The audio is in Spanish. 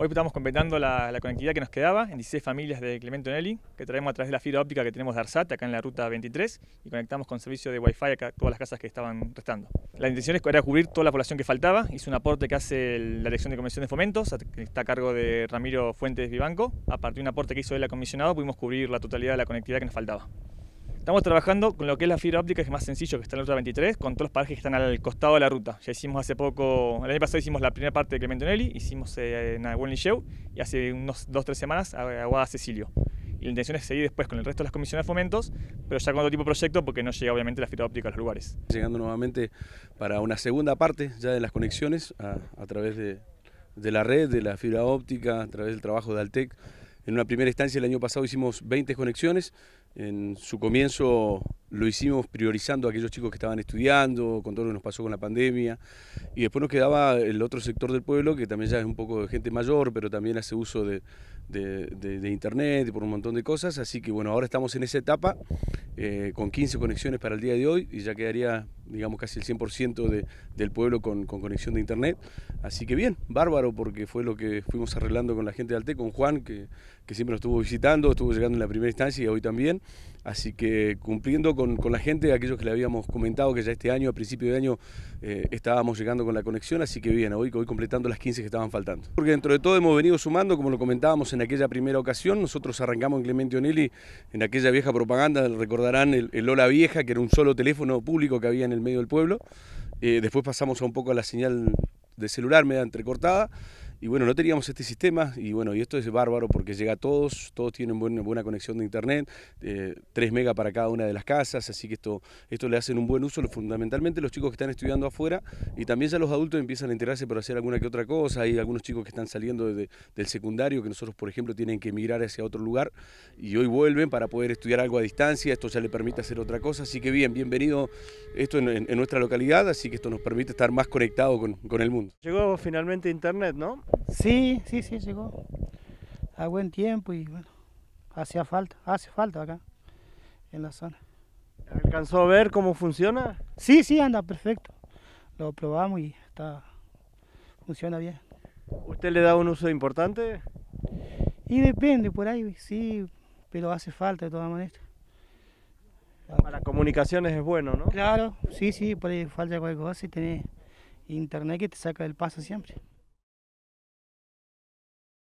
Hoy estamos completando la, conectividad que nos quedaba en 16 familias de Clemente Onelli, que traemos a través de la fibra óptica que tenemos de ARSAT, acá en la ruta 23, y conectamos con servicio de Wi-Fi a todas las casas que estaban restando. La intención era cubrir toda la población que faltaba, hizo un aporte que hace la Dirección de Comisión de Fomentos, que está a cargo de Ramiro Fuentes Vivanco. A partir de un aporte que hizo el comisionado, pudimos cubrir la totalidad de la conectividad que nos faltaba. Estamos trabajando con lo que es la fibra óptica, que es más sencillo, que está en la ruta 23, con todos los parajes que están al costado de la ruta. Ya hicimos hace poco, el año pasado hicimos la primera parte de Clemente Nelly, hicimos eh, en Aguel Show y hace unos 2-3 semanas Aguada Cecilio. Y la intención es seguir después con el resto de las comisiones de fomentos, pero ya con otro tipo de proyecto porque no llega obviamente la fibra óptica a los lugares. Llegando nuevamente para una segunda parte ya de las conexiones a, a través de, de la red, de la fibra óptica, a través del trabajo de Altec. En una primera instancia el año pasado hicimos 20 conexiones, en su comienzo lo hicimos priorizando a aquellos chicos que estaban estudiando, con todo lo que nos pasó con la pandemia, y después nos quedaba el otro sector del pueblo, que también ya es un poco de gente mayor, pero también hace uso de, internet y por un montón de cosas, así que bueno, ahora estamos en esa etapa, eh, con 15 conexiones para el día de hoy, y ya quedaría, digamos, casi el 100% del pueblo con, conexión de internet, así que bien, bárbaro, porque fue lo que fuimos arreglando con la gente de Alte, con Juan, que, que siempre nos estuvo visitando, estuvo llegando en la primera instancia y hoy también, así que cumpliendo con, la gente, aquellos que le habíamos comentado que ya este año, a principio de año, eh, estábamos llegando con la conexión, así que bien, hoy, hoy completando las 15 que estaban faltando. Porque dentro de todo hemos venido sumando, como lo comentábamos en aquella primera ocasión, nosotros arrancamos en Clemente Onelli, en aquella vieja propaganda, recordarán el, el Lola Vieja, que era un solo teléfono público que había en el medio del pueblo, eh, después pasamos a un poco a la señal de celular media entrecortada y bueno, no teníamos este sistema y bueno, y esto es bárbaro porque llega a todos, todos tienen buena, buena conexión de internet, 3 eh, megas para cada una de las casas, así que esto, esto le hacen un buen uso fundamentalmente los chicos que están estudiando afuera y también ya los adultos empiezan a enterarse por hacer alguna que otra cosa, hay algunos chicos que están saliendo del secundario que nosotros por ejemplo tienen que emigrar hacia otro lugar y hoy vuelven para poder estudiar algo a distancia, esto ya le permite hacer otra cosa, así que bien, bienvenido esto en, nuestra localidad, así que esto nos permite estar más conectados con, con el mundo. Llegó finalmente internet, ¿no? Sí, sí, sí, llegó a buen tiempo y bueno, hacía falta, hace falta acá en la zona. ¿Alcanzó a ver cómo funciona? Sí, sí, anda perfecto. Lo probamos y está funciona bien. ¿Usted le da un uso importante? Y depende, por ahí sí, pero hace falta de todas maneras. Para comunicaciones es bueno, ¿no? Claro, sí, sí, por ahí falta cualquier cosa y tenés internet que te saca del paso siempre.